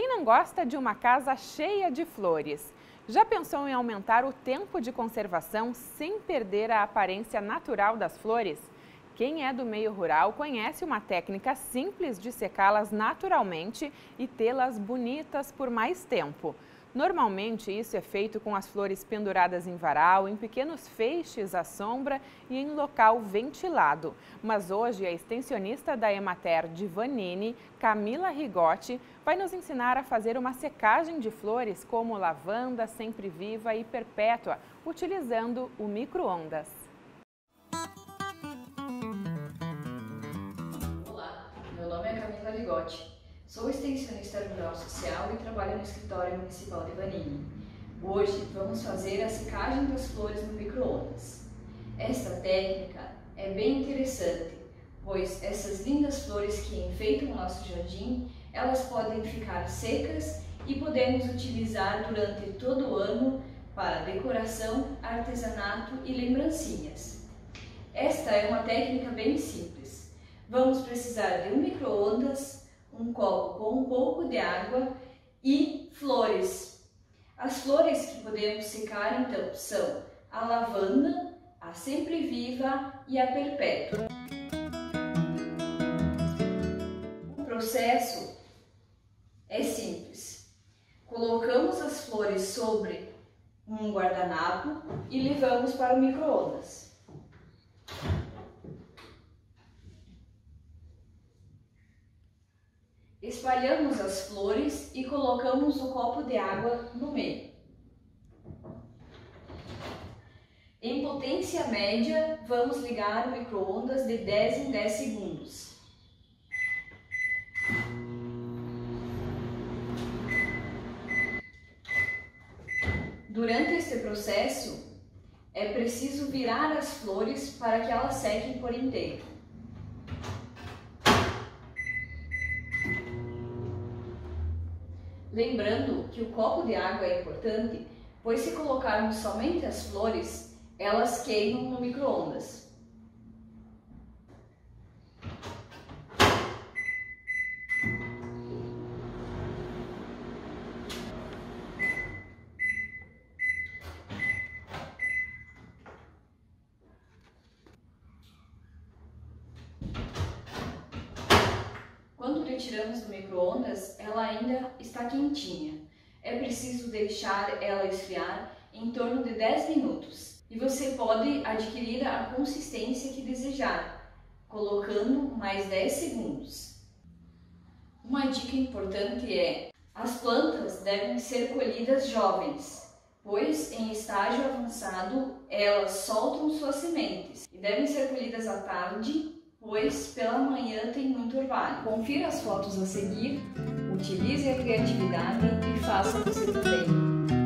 Quem não gosta de uma casa cheia de flores? Já pensou em aumentar o tempo de conservação sem perder a aparência natural das flores? Quem é do meio rural conhece uma técnica simples de secá-las naturalmente e tê-las bonitas por mais tempo. Normalmente, isso é feito com as flores penduradas em varal, em pequenos feixes à sombra e em local ventilado. Mas hoje, a extensionista da Emater de Vanini, Camila Rigotti, vai nos ensinar a fazer uma secagem de flores como lavanda, sempre viva e perpétua, utilizando o micro-ondas. Olá, meu nome é Camila Rigotti. Sou extensionista rural social e trabalho no escritório municipal de Vanini. Hoje vamos fazer a secagem das flores no micro-ondas. Esta técnica é bem interessante, pois essas lindas flores que enfeitam o nosso jardim, elas podem ficar secas e podemos utilizar durante todo o ano para decoração, artesanato e lembrancinhas. Esta é uma técnica bem simples. Vamos precisar de um micro-ondas, um copo com um pouco de água e flores. As flores que podemos secar então são a lavanda, a sempre viva e a perpétua. O processo é simples. Colocamos as flores sobre um guardanapo e levamos para o micro-ondas. Espalhamos as flores e colocamos o copo de água no meio. Em potência média, vamos ligar o micro-ondas de 10 em 10 segundos. Durante este processo, é preciso virar as flores para que elas sequem por inteiro. Lembrando que o copo de água é importante, pois se colocarmos somente as flores, elas queimam no micro-ondas. Retiramos do micro-ondas, ela ainda está quentinha. É preciso deixar ela esfriar em torno de 10 minutos. E você pode adquirir a consistência que desejar, colocando mais 10 segundos. Uma dica importante é: as plantas devem ser colhidas jovens, pois em estágio avançado elas soltam suas sementes e devem ser colhidas à tarde pois pela manhã tem muito orvalho. Confira as fotos a seguir, utilize a criatividade e faça você também.